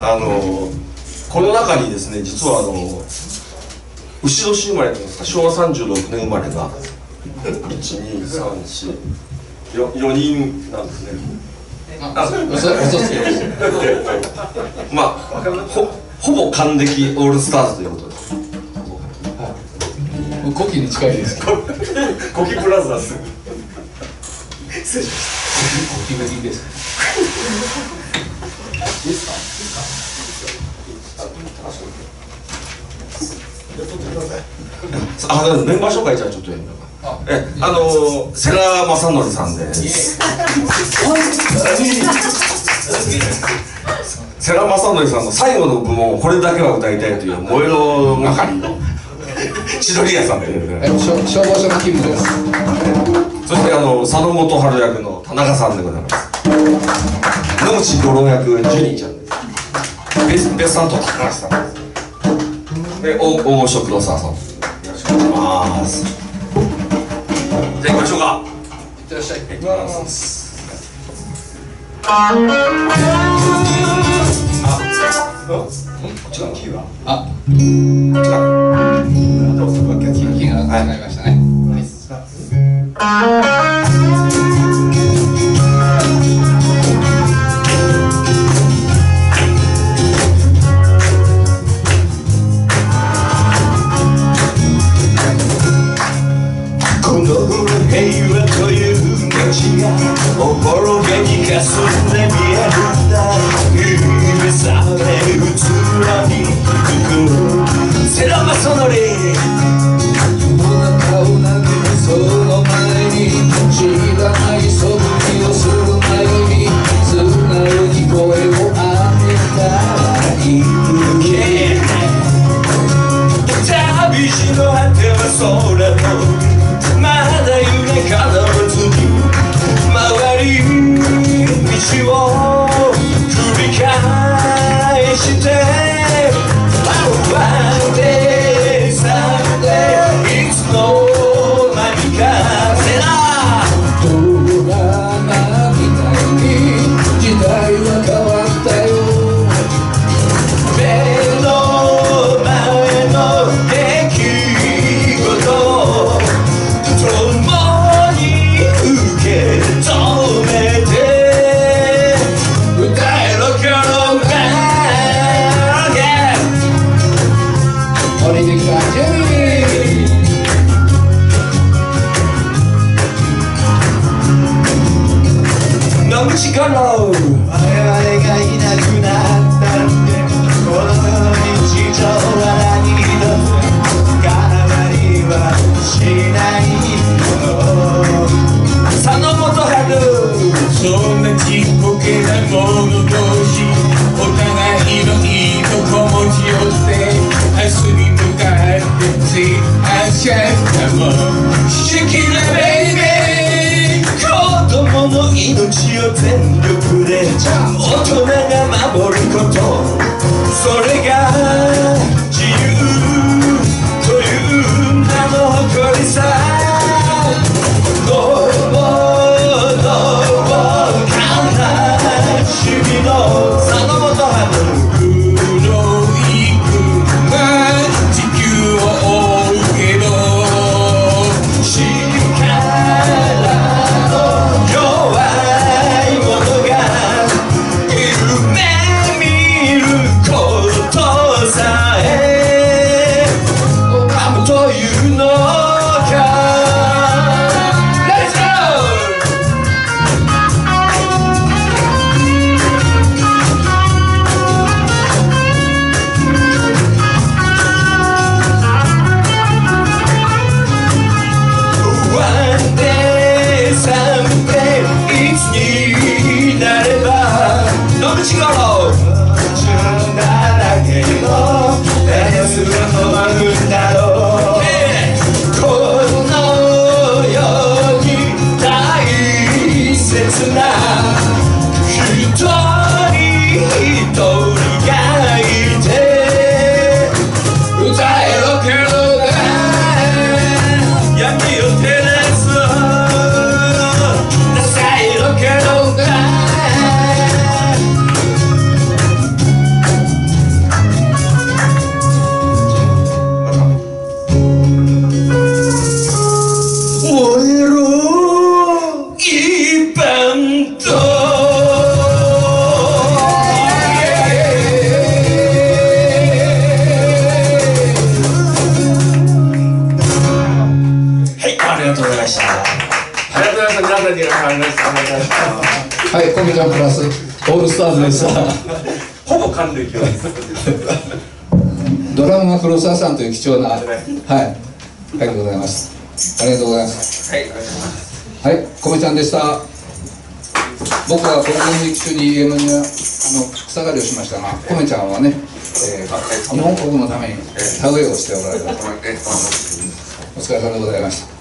あのこの中にですね実はあの牛年生まれなんですか？昭和36年生まれが1234 4人なんですね。あ嘘嘘つきまあほほぼ還暦オールスターズということで。すもう古希に近いですコキブラザーズ希ぶりですいいです。か あメンバー紹介じゃあちょっとやりましょうかえあの世良正則さんです。世良正則さんの最後の部門これだけは歌いたいという燃えろ係の千鳥屋さんで、え消消防署の勤務です。そしてあの佐野元春役の田中さんでございます。野口五郎役ジュニーちゃんです。ベベスさんと高橋さんです。で大大御所黒沢さん。よろしくお願いします。じゃあ行きましょうか。いってらっしゃい。いきますあ、キーはあこっちかどうぞキーキーが違いましたねがおぼろげ頃我々がいなくなったってこの日常は何一つ変わりはしないもの佐野元春そんなちっぽけな者同士お互いのいいとこ持ち寄って明日に向かって See I shall come on ベイベー。子供の命を全进来了。とうございました。ありがとうございました。皆さんにお願いします。はい、コミプラス、オールスターズでした。ほぼ還暦です。ドラムは黒沢さんとい。う貴重な、はい、ありがとうござい。ます。ありがとうござい。ます。はい、はい、コちゃんでした。僕はこのル一緒中に家のにあの草刈りをしましたが、コメちゃんはね、えー、日本国のために田植えをしておられた。お疲れ様でござい。ました。